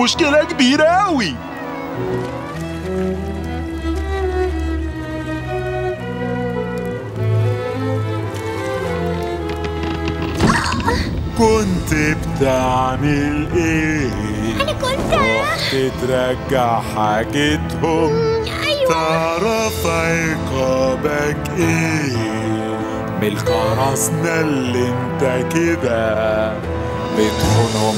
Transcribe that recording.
مشكلة كبيرة أوي. كنت بتعمل إيه؟ أنا كنت. رحت ترجع حاجتهم. أيوة. تعرف عقابك إيه؟ من اللي انت كده بتخونهم